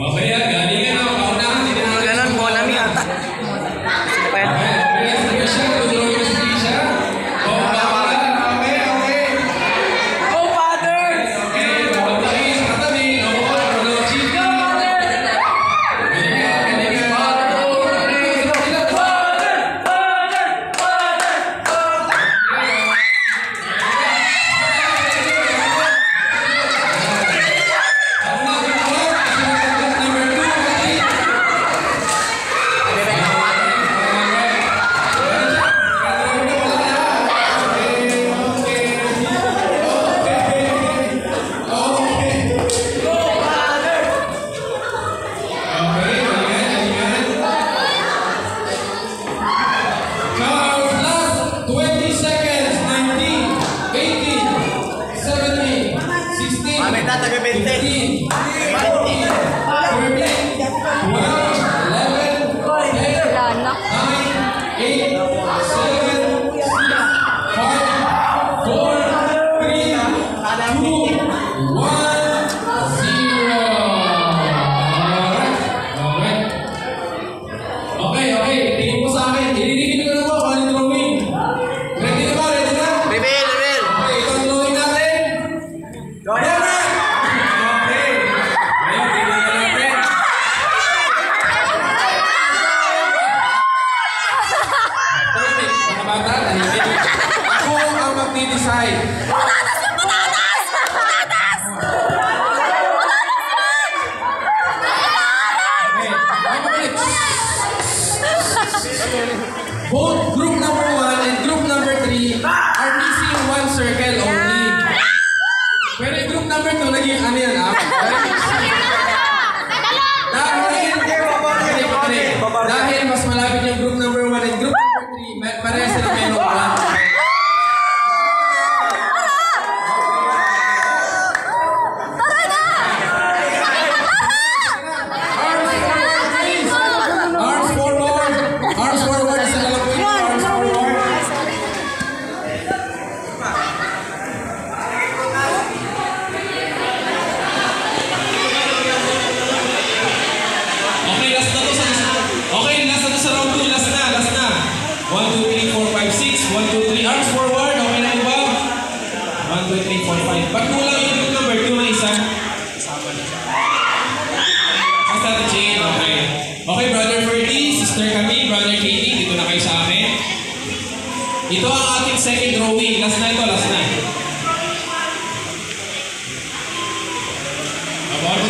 Bapak ya, gandingan apa undang ang magdi-decide. Okay. 2, 3, 4, 5. Pag kulang yung group number, yung na isa, kasama na siya. Basta the chain, okay. Okay, Brother Ferdy, Sister Camille, Brother Katie, dito na kayo sa akin. Ito ang ating second drawing. Last na ito, last na. About